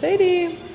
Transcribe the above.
Sadie.